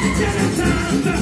Get it,